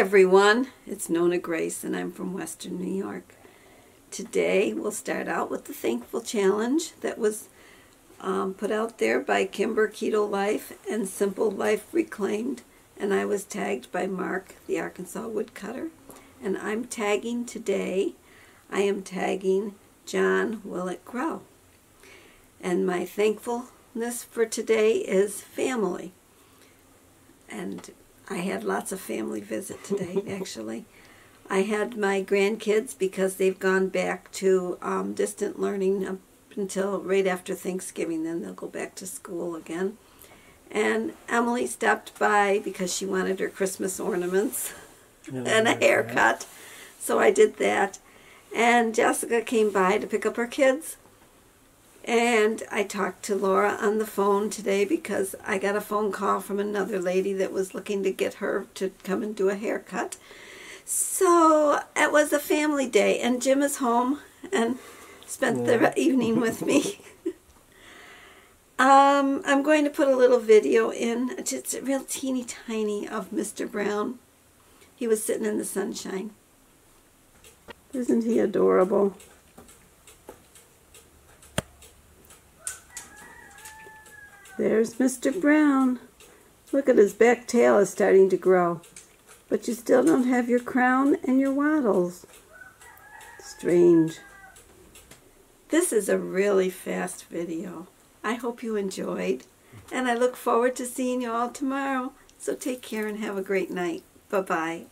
everyone, it's Nonna Grace and I'm from Western New York. Today we'll start out with the Thankful Challenge that was um, put out there by Kimber Keto Life and Simple Life Reclaimed and I was tagged by Mark, the Arkansas woodcutter. And I'm tagging today, I am tagging John Will It Grow. And my thankfulness for today is family. And I had lots of family visit today, actually. I had my grandkids because they've gone back to um, distant learning up until right after Thanksgiving. Then they'll go back to school again. And Emily stopped by because she wanted her Christmas ornaments and a haircut. So I did that. And Jessica came by to pick up her kids. And I talked to Laura on the phone today because I got a phone call from another lady that was looking to get her to come and do a haircut. So it was a family day, and Jim is home and spent the evening with me. um, I'm going to put a little video in, just a real teeny tiny, of Mr. Brown. He was sitting in the sunshine. Isn't he adorable? There's Mr. Brown. Look at his back tail is starting to grow. But you still don't have your crown and your wattles. Strange. This is a really fast video. I hope you enjoyed. And I look forward to seeing you all tomorrow. So take care and have a great night. Bye-bye.